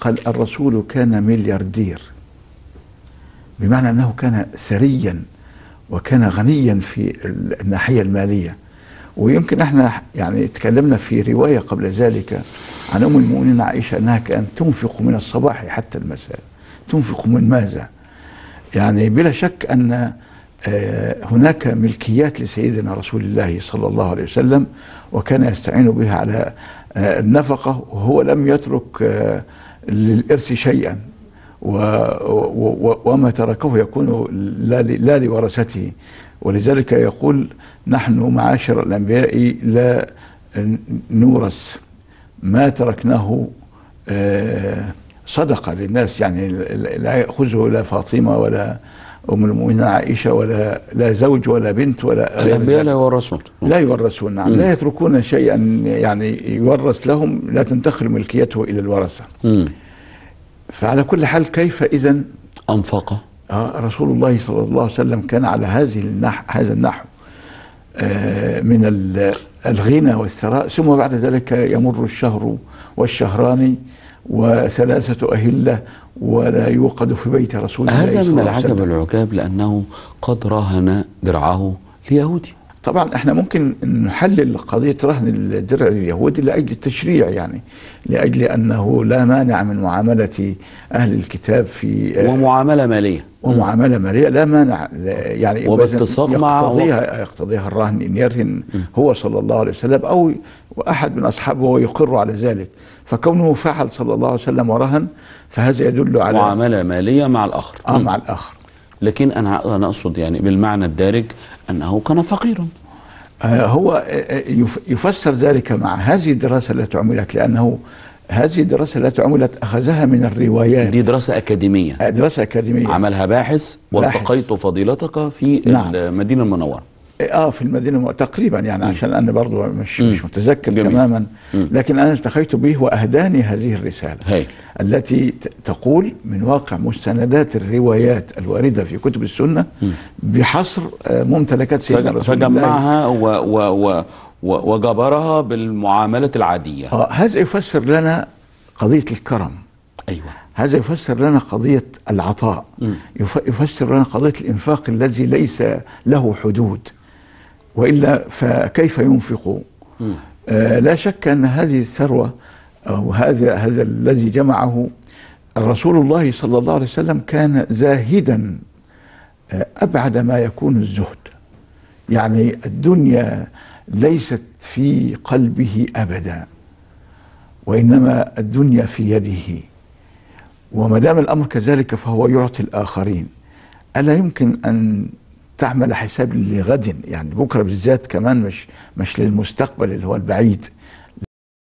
قال الرسول كان ملياردير. بمعنى أنه كان ثريا وكان غنيا في الناحية المالية. ويمكن إحنا يعني تكلمنا في رواية قبل ذلك عن أم المؤمنين عائشة أنها كانت تنفق من الصباح حتى المساء تنفق من ماذا؟ يعني بلا شك أن هناك ملكيات لسيدنا رسول الله صلى الله عليه وسلم وكان يستعين بها على النفقة وهو لم يترك للإرث شيئا و و وما تركه يكون لا, لا لورثته. ولذلك يقول نحن معاشر الأنبياء لا نورث. ما تركناه صدقة للناس يعني لا يأخذه لا فاطمة ولا أم المؤمنين عائشة ولا لا زوج ولا بنت ولا الأنبياء لا يورثون. لا يورثون نعم. لا يتركون شيئا يعني يورث لهم لا تنتقل ملكيته إلى الورثة. مم. فعلى كل حال كيف إذا أنفق. آه رسول الله صلى الله عليه وسلم كان على هذه النحو هذا النحو آه من الغنى والثراء ثم بعد ذلك يمر الشهر والشهران وثلاثة أهلة ولا يوقد في بيت رسول الله هذا من العجب العجاب لأنه قد راهن درعه ليهودي. طبعا إحنا ممكن نحلل قضية رهن الدرع اليهودي لأجل التشريع يعني لأجل أنه لا مانع من معاملة أهل الكتاب في ومعاملة مالية. ومعاملة مالية لا مانع. يعني وباتساق مع- يقتضيها يقتضيها الرهن إن يرهن هو صلى الله عليه وسلم أو أحد من أصحابه ويقر على ذلك. فكونه فعل صلى الله عليه وسلم ورهن فهذا يدل على معاملة مالية مع الآخر. آه مع الآخر. لكن أنا أنا أقصد يعني بالمعنى الدارج أنه كان فقيرا. آه، هو آه، يف- يفسر ذلك مع هذه الدراسة التي عملت لأنه هذه الدراسة التي عملت أخذها من الروايات. دي دراسة أكاديمية. آه، دراسة أكاديمية. عملها باحث وألتقيت فضيلتك في نعم. المدينة المنورة. آه في المدينة الم- تقريبا يعني عشان أنا برضو مش مم. مش متذكر جميل. تماما. مم. لكن أنا التقيت به وأهداني هذه الرسالة هاي. التي تقول من واقع مستندات الروايات الواردة في كتب السنة بحصر آه، ممتلكات سيدنا فج- رسول الله. فجمعها و و و وجبرها بالمعاملة العادية. آه هذا يفسر لنا قضية الكرم. أيوة. هذا يفسر لنا قضية العطاء. يف- يفسر لنا قضية الإنفاق الذي ليس له حدود. وإلا فكيف ينفق. آه، لا شك أن هذه الثروة أو هذا هذا الذي جمعه رسول الله صلى الله عليه وسلم كان زاهدا آه، أبعد ما يكون الزهد. يعني الدنيا ليست في قلبه أبدا وإنما الدنيا في يده. وما دام الأمر كذلك فهو يعطي الآخرين. ألا يمكن أن تعمل حساب لغد؟ يعني بكرة بالذات كمان مش مش للمستقبل اللي هو البعيد.